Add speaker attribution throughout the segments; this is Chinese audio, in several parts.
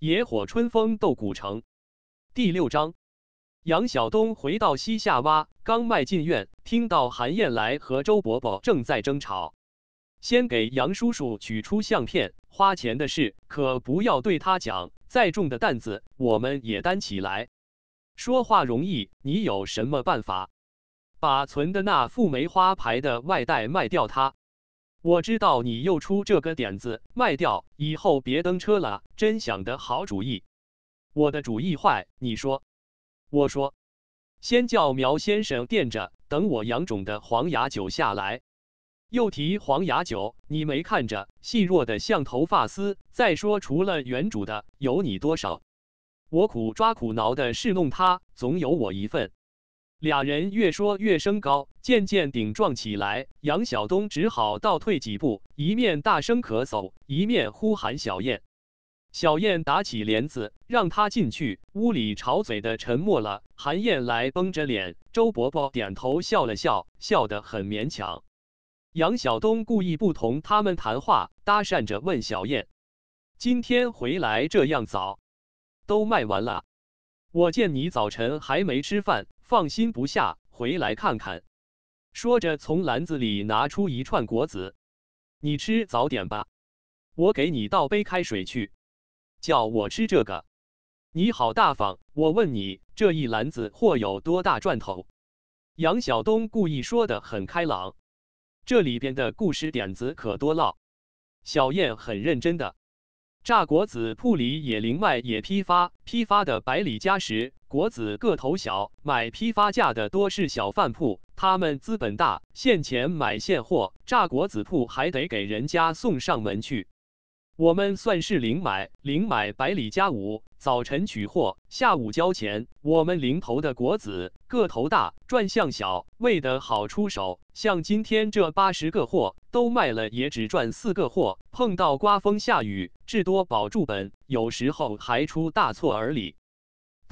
Speaker 1: 野火春风斗古城第六章，杨晓东回到西夏洼，刚迈进院，听到韩燕来和周伯伯正在争吵。先给杨叔叔取出相片，花钱的事可不要对他讲。再重的担子，我们也担起来。说话容易，你有什么办法？把存的那副梅花牌的外带卖掉它。我知道你又出这个点子，卖掉以后别蹬车了。真想的好主意，我的主意坏，你说？我说，先叫苗先生垫着，等我杨种的黄牙酒下来。又提黄牙酒，你没看着细弱的像头发丝。再说，除了原主的，有你多少？我苦抓苦挠的侍弄他，总有我一份。俩人越说越升高，渐渐顶撞起来。杨晓东只好倒退几步，一面大声咳嗽，一面呼喊小燕。小燕打起帘子，让他进去。屋里吵嘴的沉默了。韩燕来绷着脸，周伯伯点头笑了笑，笑得很勉强。杨晓东故意不同他们谈话，搭讪着问小燕：“今天回来这样早，都卖完了？我见你早晨还没吃饭。”放心不下，回来看看。说着，从篮子里拿出一串果子，你吃早点吧。我给你倒杯开水去。叫我吃这个，你好大方。我问你，这一篮子货有多大赚头？杨晓东故意说的很开朗，这里边的故事点子可多了。小燕很认真的。炸果子铺里也零卖也批发，批发的百里加实，果子个头小，买批发价的多是小贩铺，他们资本大，现钱买现货，炸果子铺还得给人家送上门去。我们算是零买，零买百里加五，早晨取货，下午交钱。我们零头的果子个头大，转向小，喂的好出手。像今天这八十个货都卖了，也只赚四个货。碰到刮风下雨，至多保住本，有时候还出大错而已。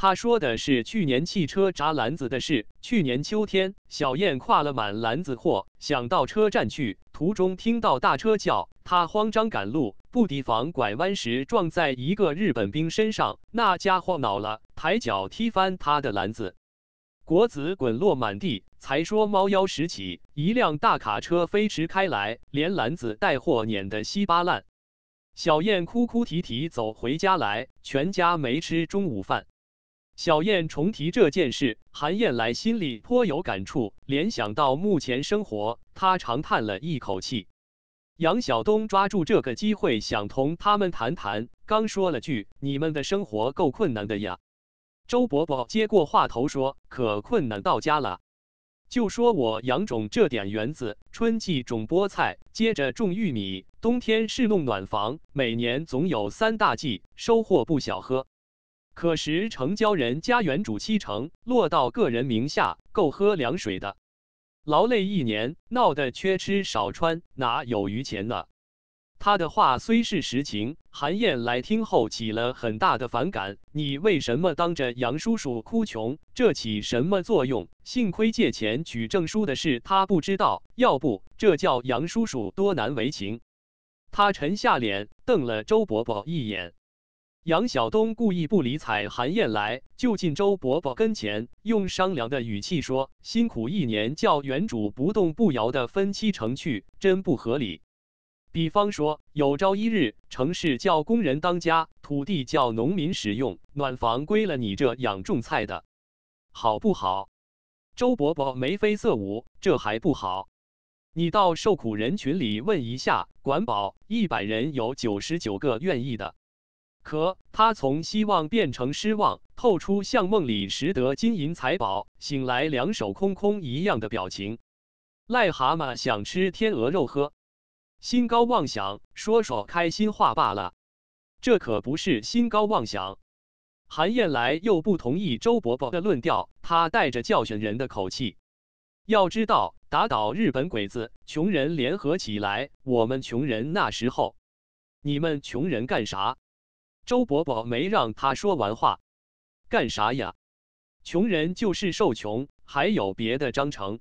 Speaker 1: 他说的是去年汽车砸篮子的事。去年秋天，小燕挎了满篮子货，想到车站去，途中听到大车叫，他慌张赶路，不提防拐弯时撞在一个日本兵身上，那家伙恼了，抬脚踢翻他的篮子，果子滚落满地。才说猫腰拾起，一辆大卡车飞驰开来，连篮子带货碾得稀巴烂。小燕哭哭啼啼走回家来，全家没吃中午饭。小燕重提这件事，韩燕来心里颇有感触，联想到目前生活，她长叹了一口气。杨晓东抓住这个机会，想同他们谈谈，刚说了句：“你们的生活够困难的呀。”周伯伯接过话头说：“可困难到家了。就说我杨种这点园子，春季种菠菜，接着种玉米，冬天是弄暖房，每年总有三大季，收获不小呵。”可时成交人家园主七成落到个人名下，够喝凉水的。劳累一年，闹得缺吃少穿，哪有余钱呢？他的话虽是实情，韩燕来听后起了很大的反感。你为什么当着杨叔叔哭穷？这起什么作用？幸亏借钱取证书的事他不知道，要不这叫杨叔叔多难为情。他沉下脸，瞪了周伯伯一眼。杨晓东故意不理睬韩燕来，就近周伯伯跟前，用商量的语气说：“辛苦一年，叫原主不动不摇的分期成去，真不合理。比方说，有朝一日，城市叫工人当家，土地叫农民使用，暖房归了你这养种菜的，好不好？”周伯伯眉飞色舞：“这还不好？你到受苦人群里问一下，管保一百人有九十九个愿意的。”可他从希望变成失望，透出像梦里拾得金银财宝，醒来两手空空一样的表情。癞蛤蟆想吃天鹅肉喝，心高妄想，说说开心话罢了。这可不是心高妄想。韩燕来又不同意周伯伯的论调，他带着教训人的口气。要知道，打倒日本鬼子，穷人联合起来，我们穷人那时候，你们穷人干啥？周伯伯没让他说完话，干啥呀？穷人就是受穷，还有别的章程？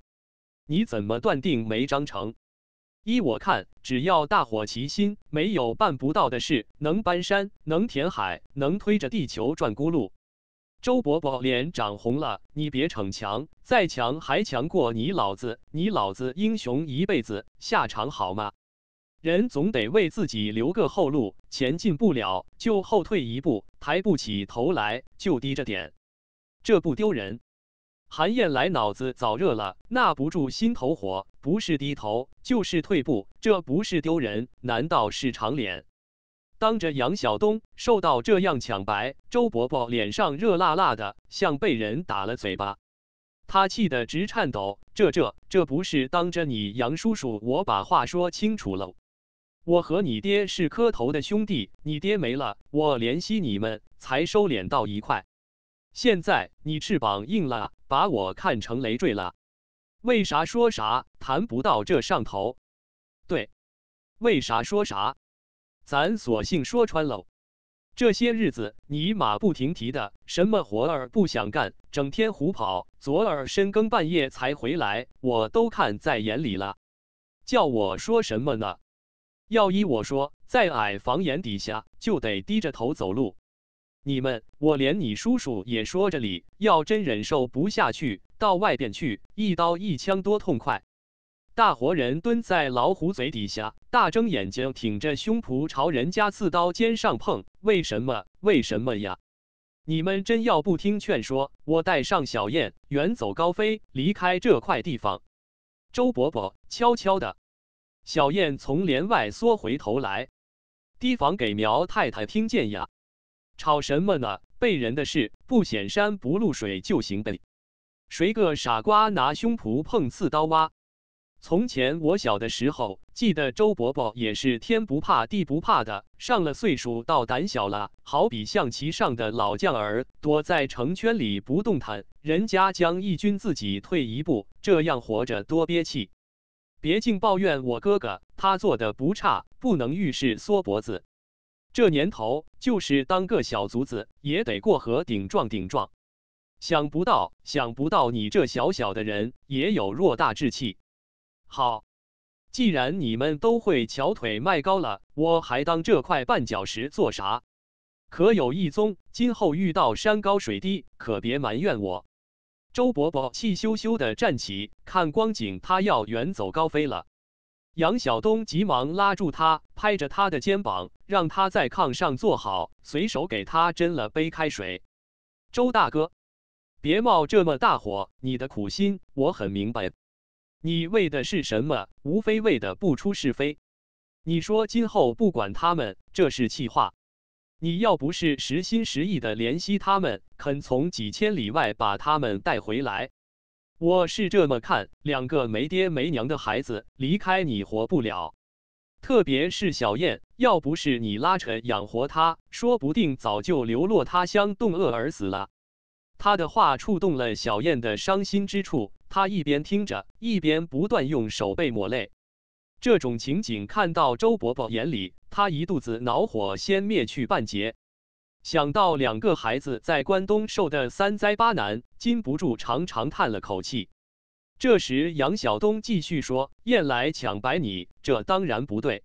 Speaker 1: 你怎么断定没章程？依我看，只要大伙齐心，没有办不到的事。能搬山，能填海，能推着地球转轱辘。周伯伯脸涨红了，你别逞强，再强还强过你老子。你老子英雄一辈子，下场好吗？人总得为自己留个后路，前进不了就后退一步，抬不起头来就低着点，这不丢人。韩燕来脑子早热了，纳不住心头火，不是低头就是退步，这不是丢人，难道是长脸？当着杨晓东受到这样抢白，周伯伯脸上热辣辣的，像被人打了嘴巴，他气得直颤抖。这这这不是当着你杨叔叔，我把话说清楚了。我和你爹是磕头的兄弟，你爹没了，我怜惜你们，才收敛到一块。现在你翅膀硬了，把我看成累赘了，为啥说啥谈不到这上头？对，为啥说啥？咱索性说穿喽。这些日子你马不停蹄的，什么活儿不想干，整天胡跑，昨儿深更半夜才回来，我都看在眼里了。叫我说什么呢？要依我说，在矮房檐底下就得低着头走路。你们，我连你叔叔也说着理。要真忍受不下去，到外边去，一刀一枪多痛快。大活人蹲在老虎嘴底下，大睁眼睛，挺着胸脯朝人家刺刀尖上碰。为什么？为什么呀？你们真要不听劝说，我带上小燕远走高飞，离开这块地方。周伯伯悄悄的。小燕从帘外缩回头来，提防给苗太太听见呀！吵什么呢？背人的事，不显山不露水就行呗。谁个傻瓜拿胸脯碰刺刀哇？从前我小的时候，记得周伯伯也是天不怕地不怕的，上了岁数倒胆小了，好比象棋上的老将儿，躲在城圈里不动弹，人家将一军自己退一步，这样活着多憋气。别净抱怨我哥哥，他做的不差，不能遇事缩脖子。这年头，就是当个小卒子，也得过河顶撞顶撞。想不到，想不到你这小小的人也有偌大志气。好，既然你们都会翘腿迈高了，我还当这块绊脚石做啥？可有一宗，今后遇到山高水低，可别埋怨我。周伯伯气羞羞地站起，看光景，他要远走高飞了。杨晓东急忙拉住他，拍着他的肩膀，让他在炕上坐好，随手给他斟了杯开水。周大哥，别冒这么大火，你的苦心我很明白。你为的是什么？无非为的不出是非。你说今后不管他们，这是气话。你要不是实心实意的怜惜他们，肯从几千里外把他们带回来，我是这么看，两个没爹没娘的孩子离开你活不了。特别是小燕，要不是你拉扯养活她，说不定早就流落他乡，冻饿而死了。他的话触动了小燕的伤心之处，她一边听着，一边不断用手背抹泪。这种情景看到周伯伯眼里，他一肚子恼火先灭去半截。想到两个孩子在关东受的三灾八难，禁不住长长叹了口气。这时杨晓东继续说：“燕来抢白你，这当然不对。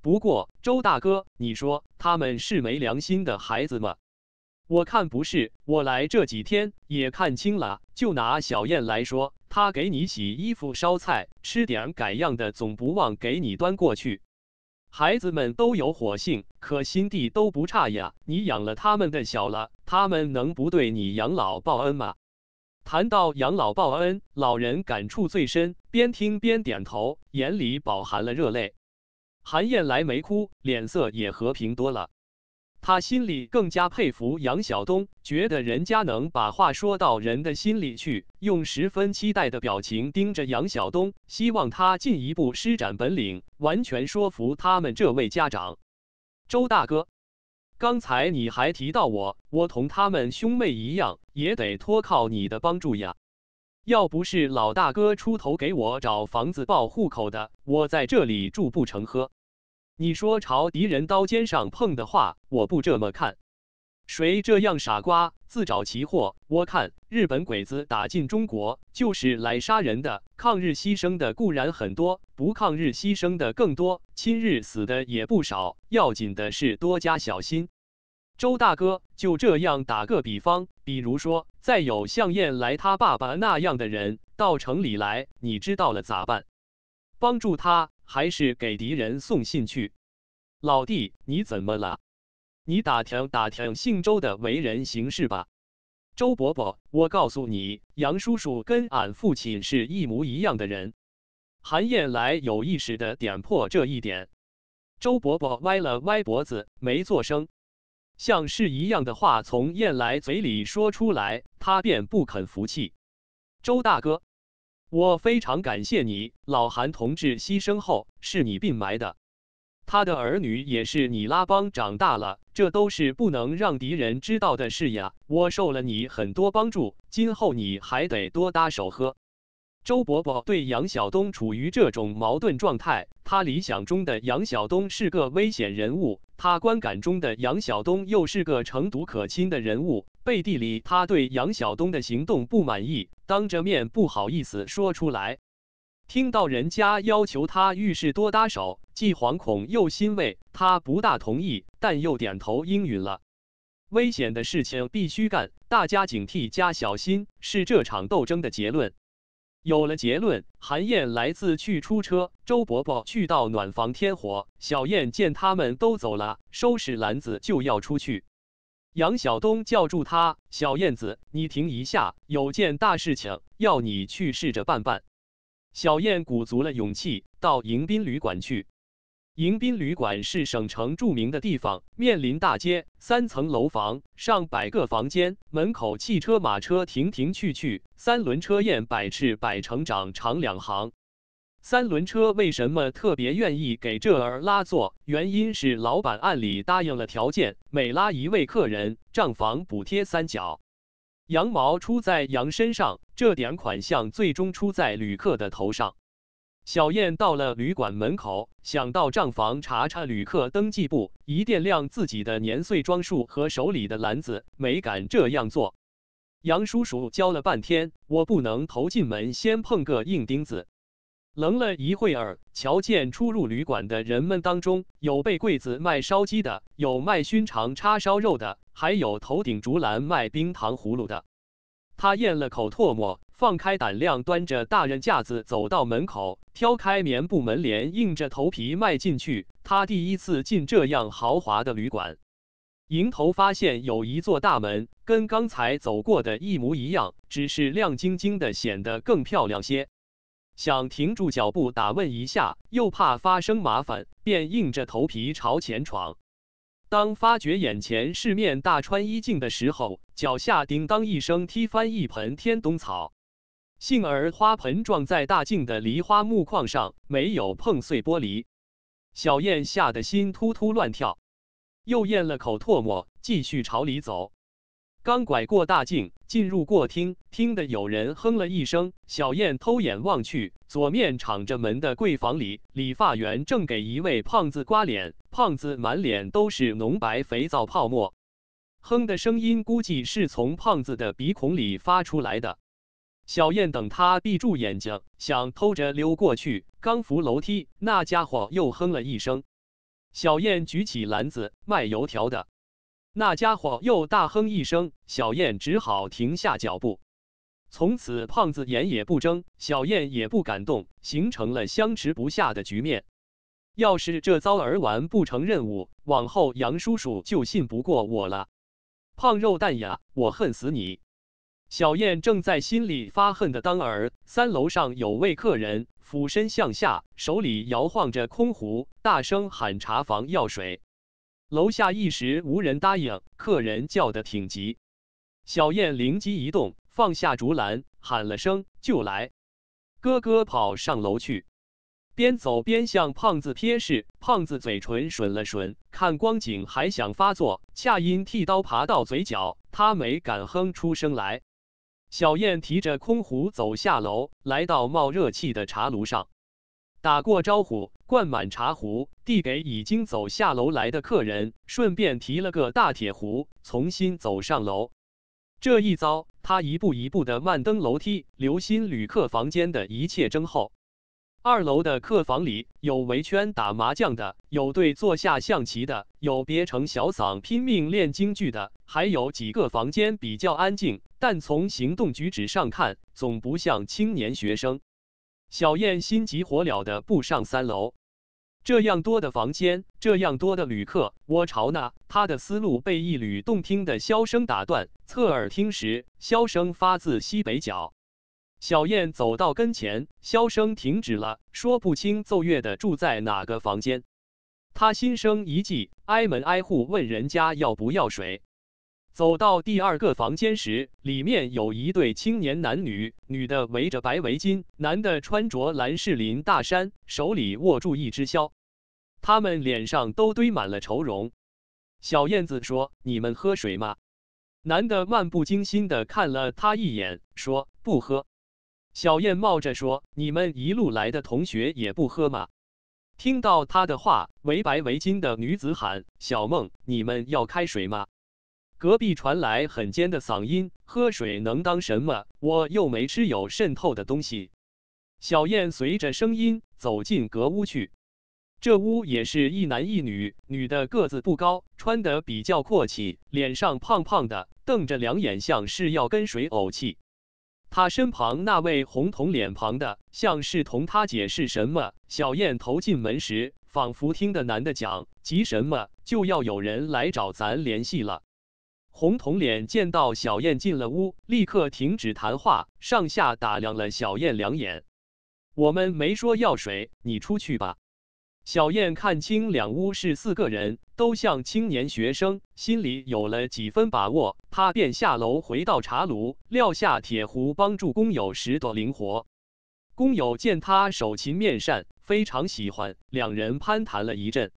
Speaker 1: 不过周大哥，你说他们是没良心的孩子吗？”我看不是，我来这几天也看清了。就拿小燕来说，他给你洗衣服、烧菜，吃点改样的，总不忘给你端过去。孩子们都有火性，可心地都不差呀。你养了他们的小了，他们能不对你养老报恩吗？谈到养老报恩，老人感触最深，边听边点头，眼里饱含了热泪。韩燕来没哭，脸色也和平多了。他心里更加佩服杨晓东，觉得人家能把话说到人的心里去，用十分期待的表情盯着杨晓东，希望他进一步施展本领，完全说服他们这位家长。周大哥，刚才你还提到我，我同他们兄妹一样，也得托靠你的帮助呀。要不是老大哥出头给我找房子报户口的，我在这里住不成喝。你说朝敌人刀尖上碰的话，我不这么看。谁这样傻瓜，自找其祸？我看日本鬼子打进中国，就是来杀人的。抗日牺牲的固然很多，不抗日牺牲的更多，亲日死的也不少。要紧的是多加小心。周大哥，就这样打个比方，比如说，再有像燕来他爸爸那样的人到城里来，你知道了咋办？帮助他，还是给敌人送信去？老弟，你怎么了？你打听打听姓周的为人行事吧。周伯伯，我告诉你，杨叔叔跟俺父亲是一模一样的人。韩燕来有意识的点破这一点。周伯伯歪了歪脖子，没作声。像是一样的话从燕来嘴里说出来，他便不肯服气。周大哥，我非常感谢你。老韩同志牺牲后，是你病埋的，他的儿女也是你拉帮长大了，这都是不能让敌人知道的事呀。我受了你很多帮助，今后你还得多搭手喝。周伯伯对杨晓东处于这种矛盾状态，他理想中的杨晓东是个危险人物，他观感中的杨晓东又是个诚笃可亲的人物。背地里，他对杨晓东的行动不满意，当着面不好意思说出来。听到人家要求他遇事多搭手，既惶恐又欣慰，他不大同意，但又点头应允了。危险的事情必须干，大家警惕加小心，是这场斗争的结论。有了结论，韩燕来自去出车，周伯伯去到暖房添火。小燕见他们都走了，收拾篮子就要出去。杨晓东叫住他：“小燕子，你停一下，有件大事情要你去试着办办。”小燕鼓足了勇气，到迎宾旅馆去。迎宾旅馆是省城著名的地方，面临大街，三层楼房，上百个房间，门口汽车马车停停去去，三轮车燕百翅百成长长两行。三轮车为什么特别愿意给这儿拉座？原因是老板按理答应了条件，每拉一位客人，账房补贴三角。羊毛出在羊身上，这点款项最终出在旅客的头上。小燕到了旅馆门口，想到账房查查旅客登记簿，一掂量自己的年岁装束和手里的篮子，没敢这样做。杨叔叔教了半天，我不能头进门先碰个硬钉子。愣了一会儿，瞧见出入旅馆的人们当中，有背柜子卖烧鸡的，有卖熏肠叉烧肉的，还有头顶竹篮卖冰糖葫芦的。他咽了口唾沫。放开胆量，端着大人架子走到门口，挑开棉布门帘，硬着头皮迈进去。他第一次进这样豪华的旅馆，迎头发现有一座大门，跟刚才走过的一模一样，只是亮晶晶的，显得更漂亮些。想停住脚步打问一下，又怕发生麻烦，便硬着头皮朝前闯。当发觉眼前是面大穿衣镜的时候，脚下叮当一声踢翻一盆天冬草。幸而花盆撞在大镜的梨花木框上，没有碰碎玻璃。小燕吓得心突突乱跳，又咽了口唾沫，继续朝里走。刚拐过大镜，进入过厅，听得有人哼了一声。小燕偷眼望去，左面敞着门的柜房里，理发员正给一位胖子刮脸，胖子满脸都是浓白肥皂泡沫。哼的声音估计是从胖子的鼻孔里发出来的。小燕等他闭住眼睛，想偷着溜过去，刚扶楼梯，那家伙又哼了一声。小燕举起篮子卖油条的，那家伙又大哼一声，小燕只好停下脚步。从此，胖子眼也不睁，小燕也不敢动，形成了相持不下的局面。要是这遭儿完不成任务，往后杨叔叔就信不过我了。胖肉蛋呀，我恨死你！小燕正在心里发恨的当儿，三楼上有位客人俯身向下，手里摇晃着空壶，大声喊茶房要水。楼下一时无人答应，客人叫得挺急。小燕灵机一动，放下竹篮，喊了声“就来”，咯咯跑上楼去。边走边向胖子瞥视，胖子嘴唇吮了吮，看光景还想发作，恰因剃刀爬到嘴角，他没敢哼出声来。小燕提着空壶走下楼，来到冒热气的茶炉上，打过招呼，灌满茶壶，递给已经走下楼来的客人，顺便提了个大铁壶，重新走上楼。这一遭，他一步一步的慢登楼梯，留心旅客房间的一切争候。二楼的客房里有围圈打麻将的，有对坐下象棋的，有憋成小嗓拼命练京剧的，还有几个房间比较安静，但从行动举止上看，总不像青年学生。小燕心急火燎的步上三楼，这样多的房间，这样多的旅客，我朝那。他的思路被一缕动听的箫声打断，侧耳听时，箫声发自西北角。小燕走到跟前，箫声停止了，说不清奏乐的住在哪个房间。他心生一计，挨门挨户问人家要不要水。走到第二个房间时，里面有一对青年男女，女的围着白围巾，男的穿着蓝士林大衫，手里握住一支箫，他们脸上都堆满了愁容。小燕子说：“你们喝水吗？”男的漫不经心的看了他一眼，说：“不喝。”小燕冒着说：“你们一路来的同学也不喝吗？”听到他的话，围白围巾的女子喊：“小梦，你们要开水吗？”隔壁传来很尖的嗓音：“喝水能当什么？我又没吃有渗透的东西。”小燕随着声音走进隔屋去。这屋也是一男一女，女的个子不高，穿得比较阔气，脸上胖胖的，瞪着两眼，像是要跟谁怄气。他身旁那位红彤脸庞的，像是同他解释什么。小燕投进门时，仿佛听的男的讲：“急什么？就要有人来找咱联系了。”红彤脸见到小燕进了屋，立刻停止谈话，上下打量了小燕两眼。我们没说要水，你出去吧。小燕看清两屋是四个人，都像青年学生，心里有了几分把握。她便下楼回到茶炉，撂下铁壶，帮助工友拾掇灵活。工友见他手勤面善，非常喜欢，两人攀谈了一阵。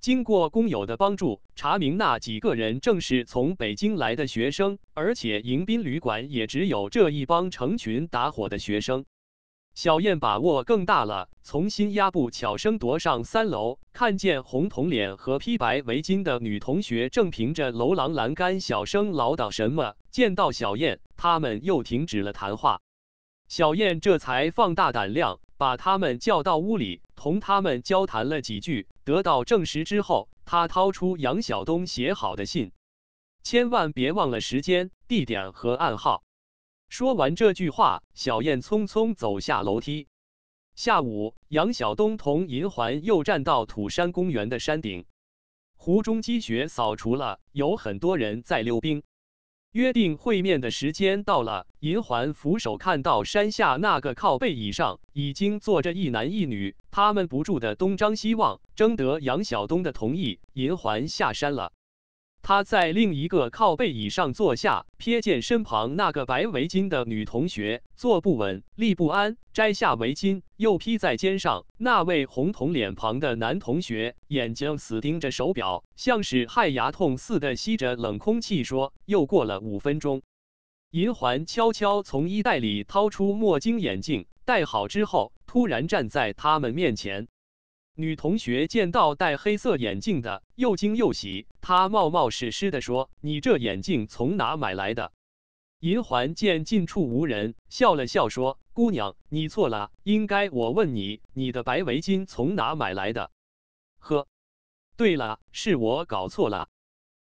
Speaker 1: 经过工友的帮助，查明那几个人正是从北京来的学生，而且迎宾旅馆也只有这一帮成群打伙的学生。小燕把握更大了，重新压步悄声踱上三楼，看见红彤脸和披白围巾的女同学正凭着楼廊栏杆小声唠叨什么。见到小燕，他们又停止了谈话。小燕这才放大胆量，把他们叫到屋里，同他们交谈了几句。得到证实之后，她掏出杨晓东写好的信，千万别忘了时间、地点和暗号。说完这句话，小燕匆匆走下楼梯。下午，杨晓东同银环又站到土山公园的山顶，湖中积雪扫除了，有很多人在溜冰。约定会面的时间到了，银环扶手看到山下那个靠背椅上已经坐着一男一女，他们不住的东张西望，征得杨晓东的同意，银环下山了。他在另一个靠背椅上坐下，瞥见身旁那个白围巾的女同学坐不稳、立不安，摘下围巾又披在肩上。那位红彤脸庞的男同学眼睛死盯着手表，像是害牙痛似的吸着冷空气，说：“又过了五分钟。”银环悄悄从衣袋里掏出墨镜眼镜，戴好之后，突然站在他们面前。女同学见到戴黑色眼镜的，又惊又喜。她冒冒失失地说：“你这眼镜从哪买来的？”银环见近处无人，笑了笑说：“姑娘，你错了，应该我问你，你的白围巾从哪买来的？”呵，对了，是我搞错了，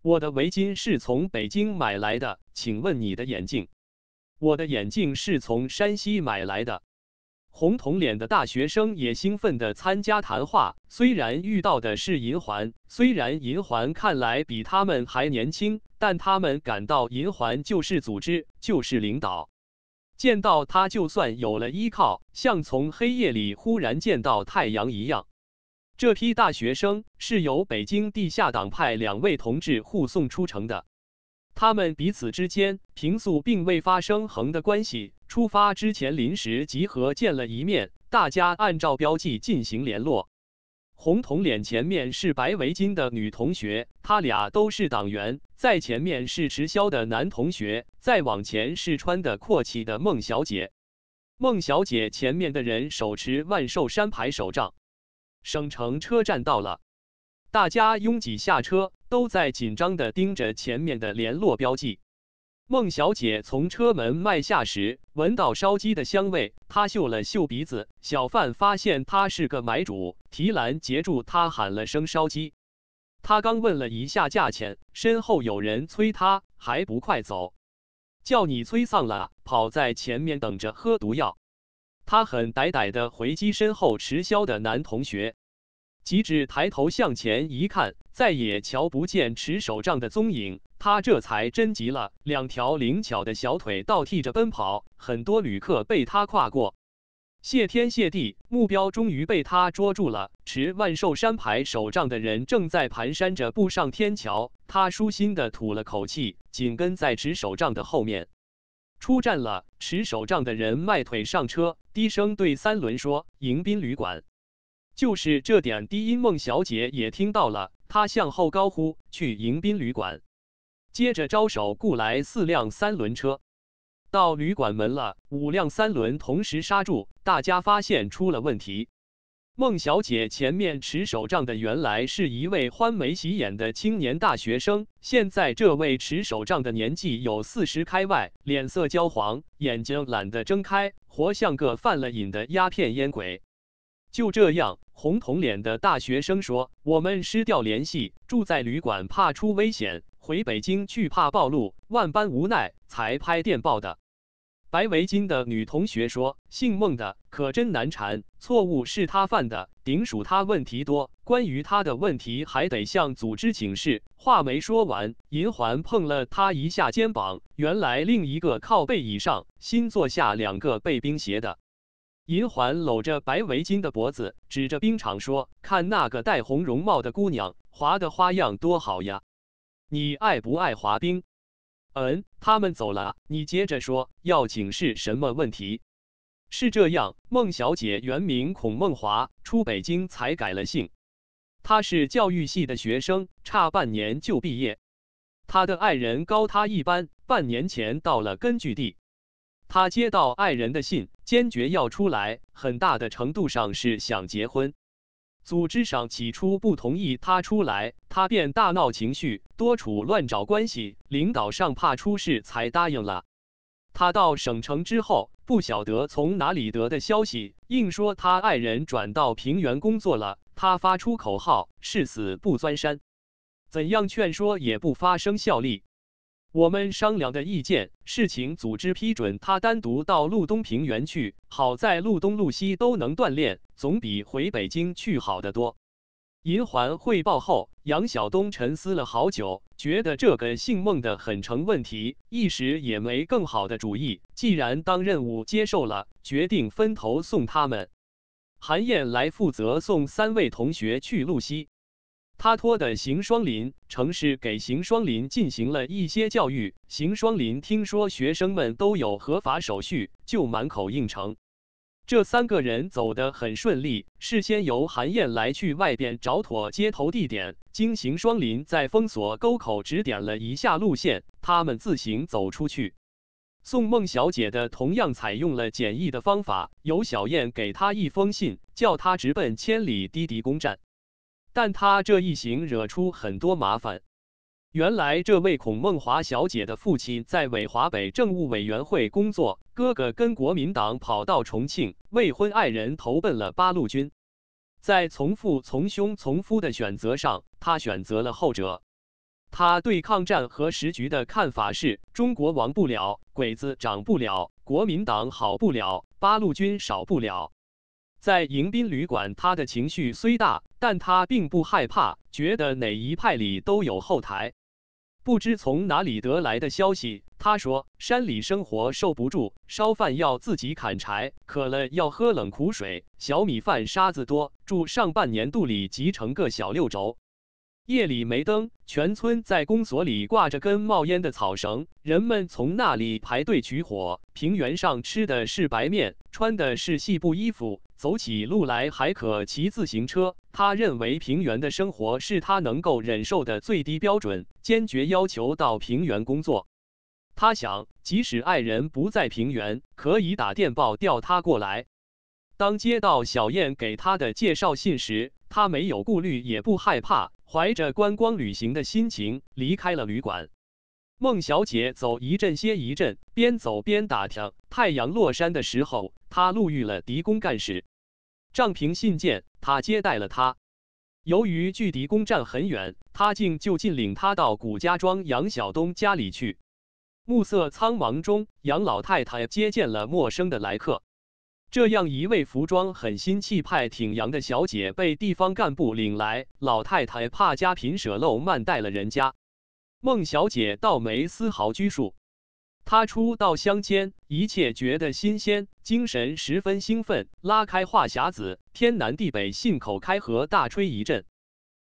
Speaker 1: 我的围巾是从北京买来的。请问你的眼镜？我的眼镜是从山西买来的。红铜脸的大学生也兴奋地参加谈话。虽然遇到的是银环，虽然银环看来比他们还年轻，但他们感到银环就是组织，就是领导。见到他，就算有了依靠，像从黑夜里忽然见到太阳一样。这批大学生是由北京地下党派两位同志护送出城的。他们彼此之间平素并未发生横的关系，出发之前临时集合见了一面，大家按照标记进行联络。红彤脸前面是白围巾的女同学，他俩都是党员。在前面是持箫的男同学，再往前是穿的阔气的孟小姐。孟小姐前面的人手持万寿山牌手杖。省城车站到了，大家拥挤下车，都在紧张地盯着前面的联络标记。孟小姐从车门迈下时，闻到烧鸡的香味，她嗅了嗅鼻子。小贩发现她是个买主，提篮截住她，喊了声“烧鸡”。她刚问了一下价钱，身后有人催她，还不快走？叫你催丧了，跑在前面等着喝毒药。他很歹歹地回击身后持箫的男同学，岂止抬头向前一看，再也瞧不见持手杖的踪影，他这才真急了，两条灵巧的小腿倒替着奔跑，很多旅客被他跨过。谢天谢地，目标终于被他捉住了。持万寿山牌手杖的人正在蹒跚着步上天桥，他舒心地吐了口气，紧跟在持手杖的后面。出站了，持手杖的人迈腿上车，低声对三轮说：“迎宾旅馆。”就是这点低音，孟小姐也听到了。她向后高呼：“去迎宾旅馆。”接着招手雇来四辆三轮车，到旅馆门了，五辆三轮同时刹住，大家发现出了问题。孟小姐前面持手杖的原来是一位欢眉喜眼的青年大学生，现在这位持手杖的年纪有四十开外，脸色焦黄，眼睛懒得睁开，活像个犯了瘾的鸦片烟鬼。就这样，红铜脸的大学生说：“我们失掉联系，住在旅馆怕出危险，回北京去怕暴露，万般无奈才拍电报的。”白围巾的女同学说：“姓孟的可真难缠，错误是他犯的，顶属他问题多。关于他的问题，还得向组织请示。”话没说完，银环碰了他一下肩膀，原来另一个靠背椅上新坐下两个被冰鞋的。银环搂着白围巾的脖子，指着冰场说：“看那个戴红绒帽的姑娘，滑的花样多好呀！你爱不爱滑冰？”嗯，他们走了。你接着说，要请示什么问题？是这样，孟小姐原名孔梦华，出北京才改了姓。她是教育系的学生，差半年就毕业。她的爱人高她一班，半年前到了根据地。他接到爱人的信，坚决要出来，很大的程度上是想结婚。组织上起初不同意他出来，他便大闹情绪，多处乱找关系。领导上怕出事，才答应了。他到省城之后，不晓得从哪里得的消息，硬说他爱人转到平原工作了。他发出口号：“誓死不钻山。”怎样劝说也不发生效力。我们商量的意见是请组织批准他单独到路东平原去，好在路东路西都能锻炼，总比回北京去好得多。银环汇报后，杨晓东沉思了好久，觉得这个姓孟的很成问题，一时也没更好的主意。既然当任务接受了，决定分头送他们。韩燕来负责送三位同学去路西。他托的邢双林城市给邢双林进行了一些教育。邢双林听说学生们都有合法手续，就满口应承。这三个人走得很顺利。事先由韩燕来去外边找妥接头地点，经邢双林在封锁沟口指点了一下路线，他们自行走出去。宋梦小姐的同样采用了简易的方法，由小燕给他一封信，叫他直奔千里滴滴公站。但他这一行惹出很多麻烦。原来这位孔梦华小姐的父亲在伪华北政务委员会工作，哥哥跟国民党跑到重庆，未婚爱人投奔了八路军。在从父从兄从夫的选择上，他选择了后者。他对抗战和时局的看法是：中国亡不了，鬼子长不了，国民党好不了，八路军少不了。在迎宾旅馆，他的情绪虽大，但他并不害怕，觉得哪一派里都有后台。不知从哪里得来的消息，他说山里生活受不住，烧饭要自己砍柴，渴了要喝冷苦水，小米饭沙子多，住上半年肚里急成个小六轴。夜里没灯，全村在公所里挂着根冒烟的草绳，人们从那里排队取火。平原上吃的是白面，穿的是细布衣服，走起路来还可骑自行车。他认为平原的生活是他能够忍受的最低标准，坚决要求到平原工作。他想，即使爱人不在平原，可以打电报调他过来。当接到小燕给他的介绍信时，他没有顾虑，也不害怕，怀着观光旅行的心情离开了旅馆。孟小姐走一阵歇一阵，边走边打听。太阳落山的时候，他路遇了狄公干事，仗凭信件，他接待了他。由于距狄公站很远，他竟就近领他到谷家庄杨晓东家里去。暮色苍茫中，杨老太太接见了陌生的来客。这样一位服装很新、气派挺洋的小姐被地方干部领来，老太太怕家贫舍陋，慢待了人家。孟小姐倒没丝毫拘束，他初到乡间，一切觉得新鲜，精神十分兴奋，拉开话匣子，天南地北，信口开河，大吹一阵。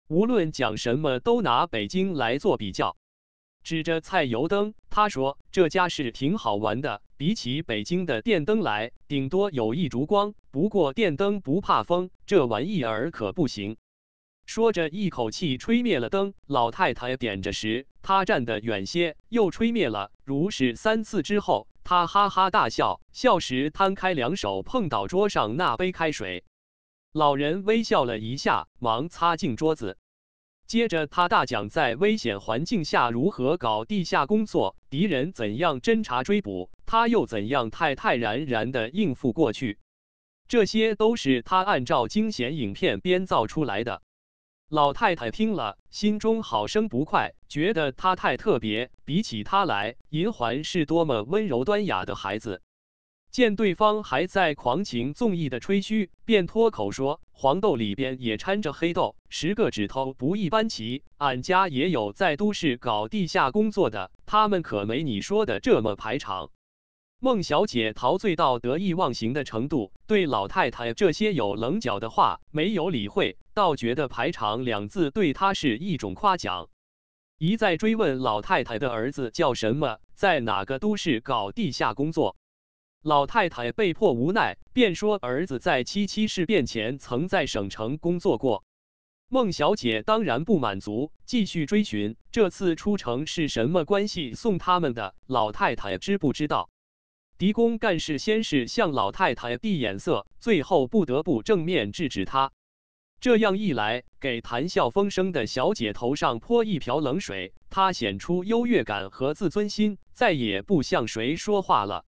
Speaker 1: 无论讲什么，都拿北京来做比较。指着菜油灯，他说：“这家是挺好玩的，比起北京的电灯来，顶多有一烛光。不过电灯不怕风，这玩意儿可不行。”说着，一口气吹灭了灯。老太太点着时，他站得远些，又吹灭了。如是三次之后，他哈哈大笑，笑时摊开两手碰倒桌上那杯开水。老人微笑了一下，忙擦净桌子。接着，他大讲在危险环境下如何搞地下工作，敌人怎样侦查追捕，他又怎样泰泰然然地应付过去。这些都是他按照惊险影片编造出来的。老太太听了，心中好生不快，觉得他太特别。比起他来，银环是多么温柔端雅的孩子。见对方还在狂情纵意的吹嘘，便脱口说：“黄豆里边也掺着黑豆，十个指头不一般齐。俺家也有在都市搞地下工作的，他们可没你说的这么排场。”孟小姐陶醉到得意忘形的程度，对老太太这些有棱角的话没有理会，倒觉得“排场”两字对她是一种夸奖，一再追问老太太的儿子叫什么，在哪个都市搞地下工作。老太太被迫无奈，便说儿子在七七事变前曾在省城工作过。孟小姐当然不满足，继续追寻这次出城是什么关系送他们的。老太太知不知道？狄公干事先是向老太太递眼色，最后不得不正面制止他。这样一来，给谈笑风生的小姐头上泼一瓢冷水，她显出优越感和自尊心，再也不向谁说话了。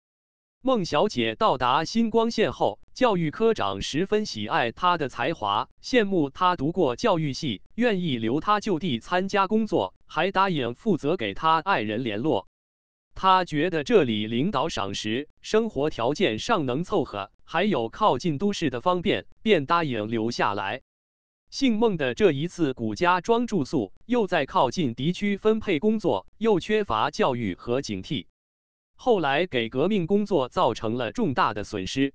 Speaker 1: 孟小姐到达新光县后，教育科长十分喜爱她的才华，羡慕她读过教育系，愿意留她就地参加工作，还答应负责给她爱人联络。他觉得这里领导赏识，生活条件尚能凑合，还有靠近都市的方便，便答应留下来。姓孟的这一次古家庄住宿，又在靠近敌区分配工作，又缺乏教育和警惕。后来给革命工作造成了重大的损失。